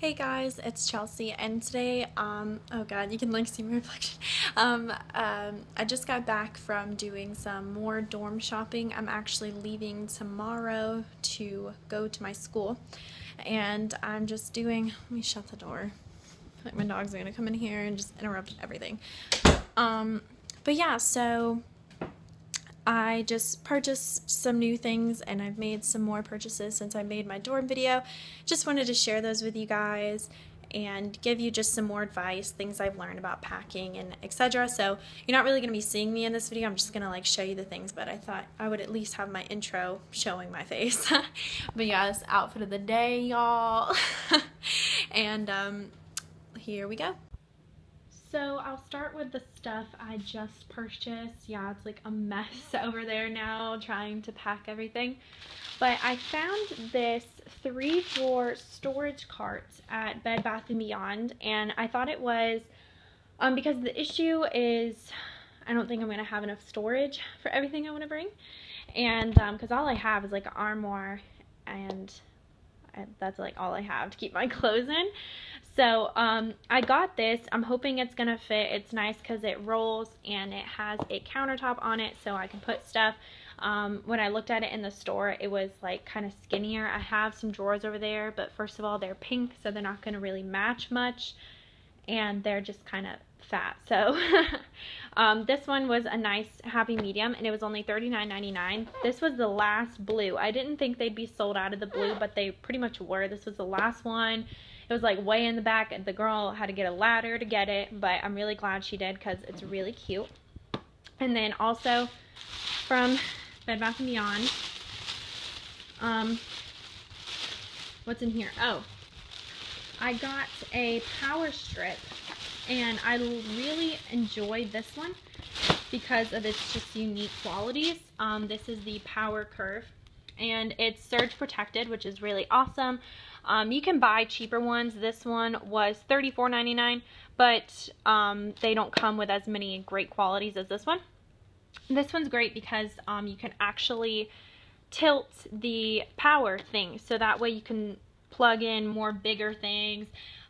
Hey guys, it's Chelsey, and today, um, oh god, you can like see my reflection. Um, um, I just got back from doing some more dorm shopping. I'm actually leaving tomorrow to go to my school, and I'm just doing. Let me shut the door. like my dogs are gonna come in here and just interrupt everything. Um, but yeah, so I just purchased some new things and I've made some more purchases since I made my dorm video. Just wanted to share those with you guys and give you just some more advice, things I've learned about packing and etc. So you're not really going to be seeing me in this video. I'm just going to like show you the things, but I thought I would at least have my intro showing my face. but yeah, this outfit of the day, y'all. and um, here we go. So I'll start with the stuff I just purchased. Yeah, it's like a mess over there now trying to pack everything. But I found this three drawer storage cart at Bed Bath & Beyond and I thought it was, um, because the issue is I don't think I'm going to have enough storage for everything I want to bring. And because um, all I have is like an armoire and that's like all I have to keep my clothes in. So um, I got this. I'm hoping it's going to fit. It's nice because it rolls and it has a countertop on it so I can put stuff. Um, when I looked at it in the store, it was like kind of skinnier. I have some drawers over there, but first of all, they're pink, so they're not going to really match much. And they're just kind of fat. So um, this one was a nice happy medium and it was only $39.99. This was the last blue. I didn't think they'd be sold out of the blue, but they pretty much were. This was the last one. It was like way in the back. and The girl had to get a ladder to get it, but I'm really glad she did because it's really cute. And then also from Bed Bath & Beyond, um, what's in here? Oh, I got a power strip and I really enjoyed this one because of its just unique qualities. Um, this is the Power Curve and it's surge protected, which is really awesome. Um, you can buy cheaper ones. This one was $34.99, but um, they don't come with as many great qualities as this one. This one's great because um, you can actually tilt the power thing, so that way you can plug in more bigger things.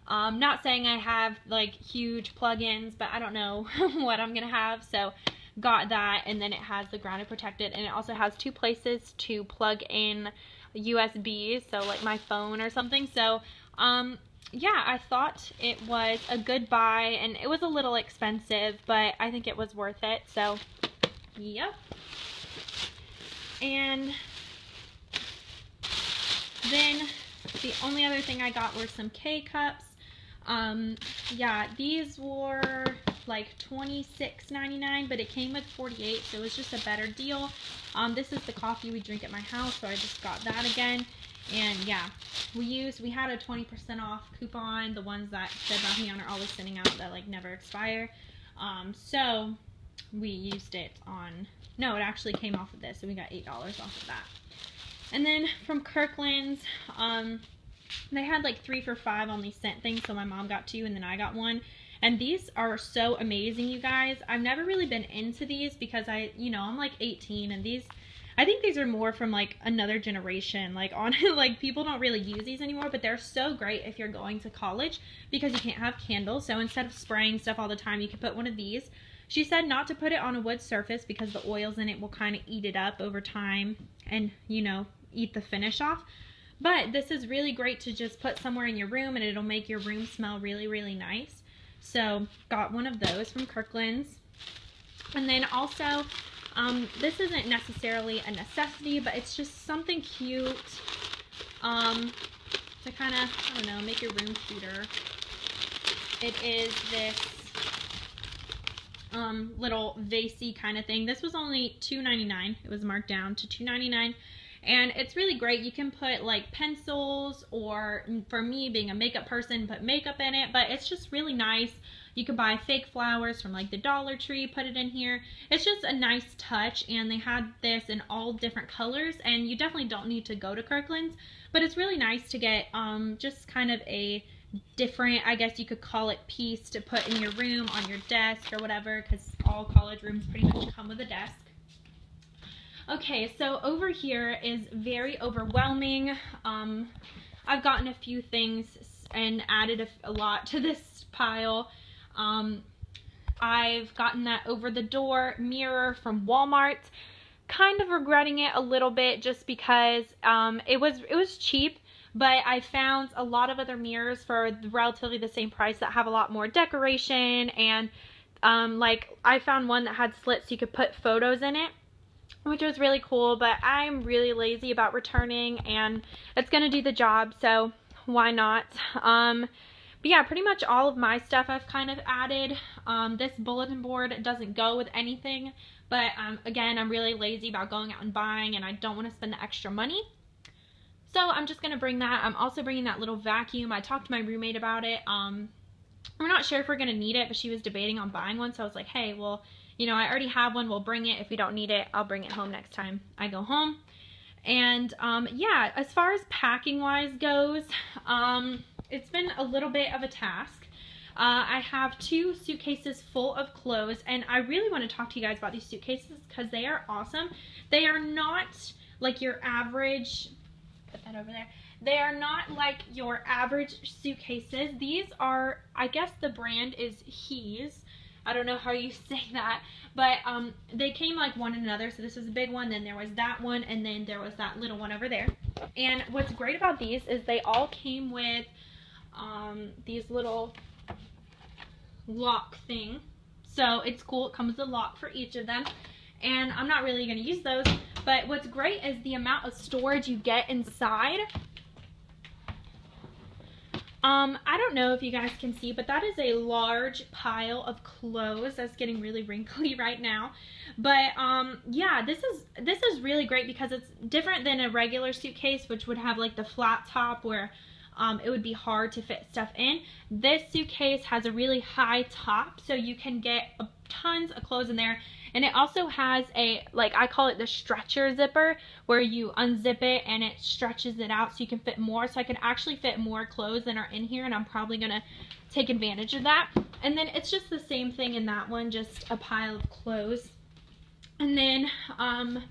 Um, not saying I have like huge plugins, but I don't know what I'm gonna have, so got that, and then it has the grounded protected, and it also has two places to plug in USB, so like my phone or something. So, um, yeah, I thought it was a good buy, and it was a little expensive, but I think it was worth it. So, yep. And then the only other thing I got were some K-cups. Um, yeah, these were like $26.99, but it came with 48, so it was just a better deal. Um, this is the coffee we drink at my house, so I just got that again. And yeah, we used, we had a 20% off coupon, the ones that Bed Bath are always sending out that like never expire. Um, so we used it on, no, it actually came off of this, so we got $8 off of that. And then from Kirkland's, um, they had like three for five on these scent things, so my mom got two and then I got one. And these are so amazing, you guys. I've never really been into these because I, you know, I'm like 18 and these, I think these are more from like another generation. Like on, like people don't really use these anymore, but they're so great if you're going to college because you can't have candles. So instead of spraying stuff all the time, you can put one of these. She said not to put it on a wood surface because the oils in it will kind of eat it up over time and, you know, eat the finish off. But this is really great to just put somewhere in your room and it'll make your room smell really, really nice. So got one of those from Kirkland's. And then also, um, this isn't necessarily a necessity, but it's just something cute um, to kind of, I don't know, make your room cuter. It is this um, little vasey kind of thing. This was only $2.99. It was marked down to $2.99. And it's really great. You can put like pencils or for me being a makeup person, put makeup in it, but it's just really nice. You can buy fake flowers from like the Dollar Tree, put it in here. It's just a nice touch and they had this in all different colors and you definitely don't need to go to Kirkland's, but it's really nice to get um, just kind of a different, I guess you could call it piece to put in your room, on your desk or whatever because all college rooms pretty much come with a desk. Okay, so over here is very overwhelming. Um, I've gotten a few things and added a, a lot to this pile. Um, I've gotten that over the door mirror from Walmart. Kind of regretting it a little bit just because um, it was it was cheap, but I found a lot of other mirrors for relatively the same price that have a lot more decoration and um, like I found one that had slits so you could put photos in it which was really cool but I'm really lazy about returning and it's gonna do the job so why not um, but yeah, pretty much all of my stuff I've kind of added. Um, this bulletin board doesn't go with anything, but um, again, I'm really lazy about going out and buying and I don't want to spend the extra money. So I'm just going to bring that. I'm also bringing that little vacuum. I talked to my roommate about it. Um, we're not sure if we're going to need it, but she was debating on buying one. So I was like, hey, well, you know, I already have one. We'll bring it. If we don't need it, I'll bring it home next time I go home. And um, yeah, as far as packing wise goes, um, it's been a little bit of a task. Uh, I have two suitcases full of clothes, and I really want to talk to you guys about these suitcases because they are awesome. They are not like your average, put that over there. They are not like your average suitcases. These are, I guess the brand is Heys. I don't know how you say that, but um, they came like one another. So this was a big one, then there was that one, and then there was that little one over there. And what's great about these is they all came with um, these little lock thing. So it's cool. It comes with a lock for each of them. And I'm not really going to use those. But what's great is the amount of storage you get inside. Um, I don't know if you guys can see, but that is a large pile of clothes that's getting really wrinkly right now. But um, yeah, this is this is really great because it's different than a regular suitcase, which would have like the flat top where um, it would be hard to fit stuff in. This suitcase has a really high top, so you can get tons of clothes in there. And it also has a, like I call it the stretcher zipper, where you unzip it and it stretches it out so you can fit more. So I can actually fit more clothes than are in here, and I'm probably going to take advantage of that. And then it's just the same thing in that one, just a pile of clothes. And then um,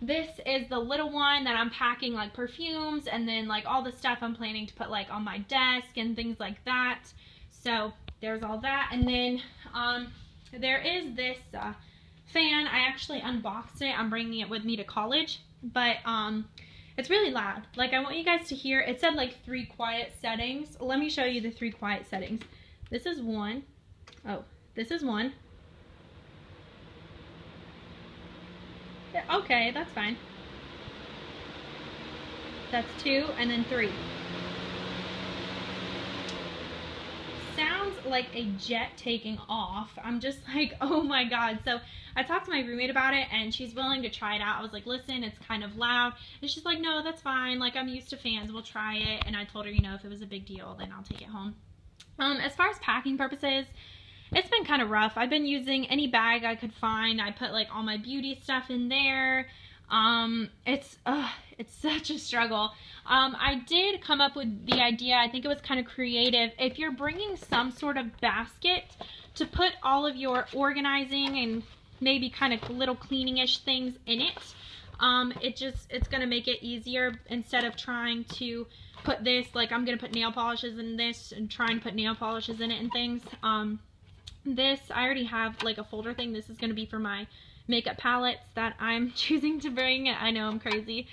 this is the little one that I'm packing like perfumes and then like all the stuff I'm planning to put like on my desk and things like that. So there's all that. And then um, there is this uh, fan. I actually unboxed it. I'm bringing it with me to college. But um, it's really loud. Like I want you guys to hear. It said like three quiet settings. Let me show you the three quiet settings. This is one. Oh, this is one. Okay, that's fine. That's two, and then three. Like a jet taking off. I'm just like, oh my god. So I talked to my roommate about it, and she's willing to try it out. I was like, listen, it's kind of loud. And she's like, no, that's fine. Like, I'm used to fans. We'll try it. And I told her, you know, if it was a big deal, then I'll take it home. Um, as far as packing purposes, it's been kind of rough. I've been using any bag I could find. I put like all my beauty stuff in there. Um, it's, uh, it's such a struggle. Um, I did come up with the idea, I think it was kind of creative. If you're bringing some sort of basket to put all of your organizing and maybe kind of little cleaning-ish things in it, um, it just, it's going to make it easier instead of trying to put this, like I'm going to put nail polishes in this and try and put nail polishes in it and things. Um, this, I already have like a folder thing. This is going to be for my makeup palettes that I'm choosing to bring. I know I'm crazy.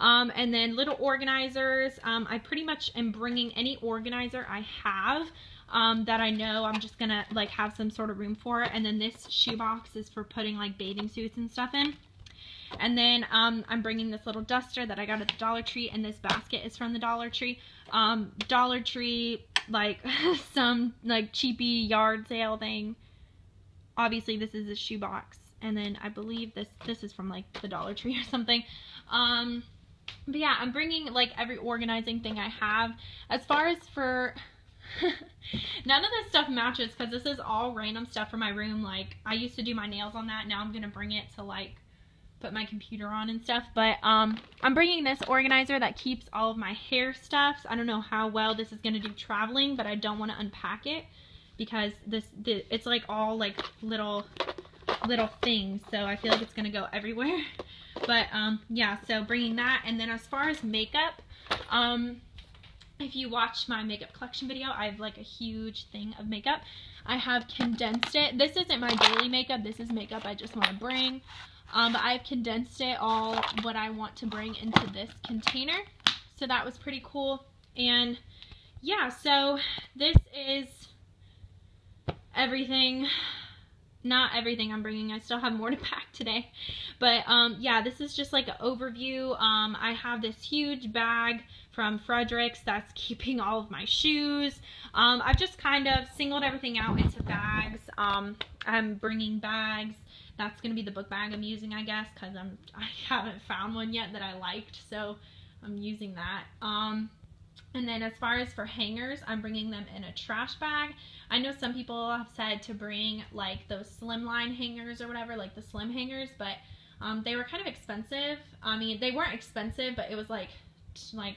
Um, and then little organizers. Um, I pretty much am bringing any organizer I have um, that I know I'm just going to like have some sort of room for. And then this shoebox is for putting like bathing suits and stuff in. And then um, I'm bringing this little duster that I got at the Dollar Tree, and this basket is from the Dollar Tree. Um, Dollar Tree, like some like cheapy yard sale thing. Obviously, this is a shoebox, and then I believe this this is from like the Dollar Tree or something. Um, but yeah, I'm bringing like every organizing thing I have. As far as for None of this stuff matches because this is all random stuff for my room. Like, I used to do my nails on that. Now I'm going to bring it to, like, put my computer on and stuff. But um, I'm bringing this organizer that keeps all of my hair stuffs. I don't know how well this is going to do traveling, but I don't want to unpack it because this it's like all like little little things. So I feel like it's going to go everywhere. But um, yeah, so bringing that. And then as far as makeup, um, if you watch my makeup collection video, I have like a huge thing of makeup. I have condensed it. This isn't my daily makeup. This is makeup I just want to bring. Um, but I've condensed it all what I want to bring into this container. So that was pretty cool. And yeah, so this is everything not everything I'm bringing. I still have more to pack today. But um, yeah, this is just like an overview. Um, I have this huge bag from Fredericks that's keeping all of my shoes. Um, I've just kind of singled everything out into bags. Um, I'm bringing bags. That's going to be the book bag I'm using, I guess, because I'm I haven't found one yet that I liked, so I'm using that. Um, and then as far as for hangers, I'm bringing them in a trash bag. I know some people have said to bring like those slimline hangers or whatever, like the slim hangers, but um, they were kind of expensive. I mean, they weren't expensive, but it was like like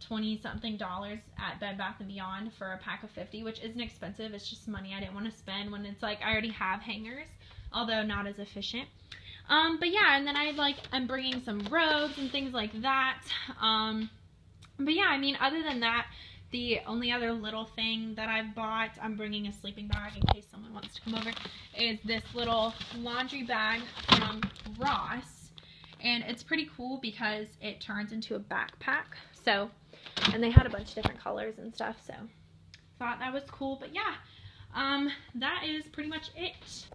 20 something dollars at Bed Bath & Beyond for a pack of 50, which isn't expensive. It's just money I didn't want to spend when it's like I already have hangers, although not as efficient. Um, but yeah, and then I like, I'm bringing some robes and things like that. Um, but yeah, I mean, other than that, the only other little thing that I've bought, I'm bringing a sleeping bag in case someone wants to come over, is this little laundry bag from Ross. And it's pretty cool because it turns into a backpack. So, and they had a bunch of different colors and stuff. So, thought that was cool. But yeah, um, that is pretty much it.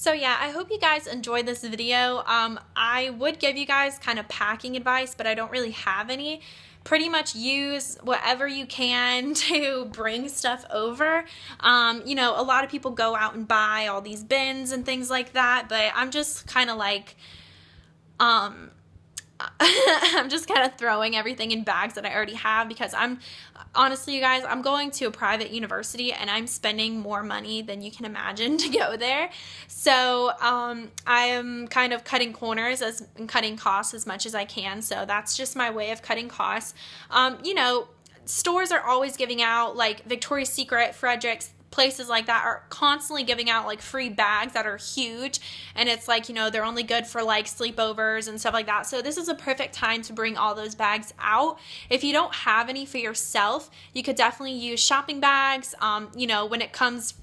So yeah, I hope you guys enjoyed this video. Um, I would give you guys kind of packing advice, but I don't really have any pretty much use whatever you can to bring stuff over. Um, you know, a lot of people go out and buy all these bins and things like that, but I'm just kind of like, um, I'm just kind of throwing everything in bags that I already have because I'm honestly, you guys, I'm going to a private university and I'm spending more money than you can imagine to go there. So um, I am kind of cutting corners as and cutting costs as much as I can. So that's just my way of cutting costs. Um, you know, stores are always giving out like Victoria's Secret, Fredericks, places like that are constantly giving out like free bags that are huge. And it's like you know they're only good for like sleepovers and stuff like that. So this is a perfect time to bring all those bags out. If you don't have any for yourself you could definitely use shopping bags. Um, you know when it comes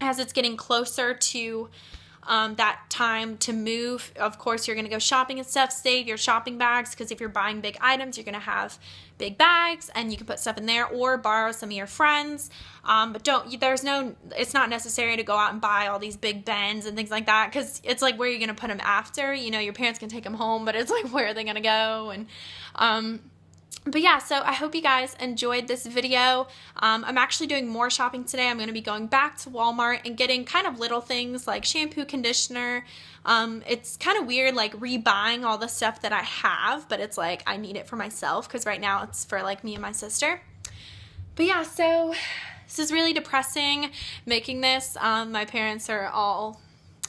as it's getting closer to um, that time to move. Of course, you're going to go shopping and stuff. Save your shopping bags because if you're buying big items, you're going to have big bags and you can put stuff in there or borrow some of your friends. Um, but don't, there's no, it's not necessary to go out and buy all these big bins and things like that because it's like where you're going to put them after. You know, your parents can take them home, but it's like where are they going to go? And, um, but yeah, so I hope you guys enjoyed this video. Um, I'm actually doing more shopping today. I'm going to be going back to Walmart and getting kind of little things like shampoo, conditioner. Um, it's kind of weird like rebuying all the stuff that I have, but it's like I need it for myself because right now it's for like me and my sister. But yeah, so this is really depressing making this. Um, my parents are all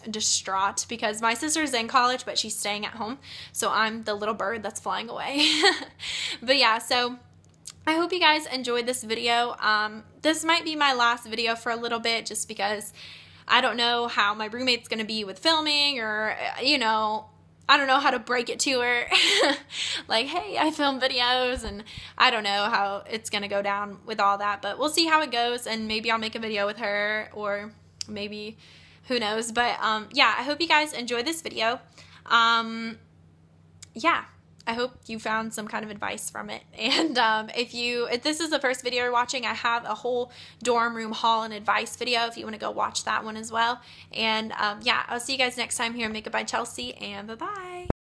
distraught because my sister's in college, but she's staying at home. So I'm the little bird that's flying away. but yeah, so I hope you guys enjoyed this video. Um, this might be my last video for a little bit just because I don't know how my roommate's going to be with filming or, you know, I don't know how to break it to her. like, hey, I film videos and I don't know how it's going to go down with all that, but we'll see how it goes and maybe I'll make a video with her or maybe who knows? But um, yeah, I hope you guys enjoy this video. Um, yeah, I hope you found some kind of advice from it. And um, if you, if this is the first video you're watching, I have a whole dorm room haul and advice video if you want to go watch that one as well. And um, yeah, I'll see you guys next time here on Makeup by Chelsey, and bye-bye.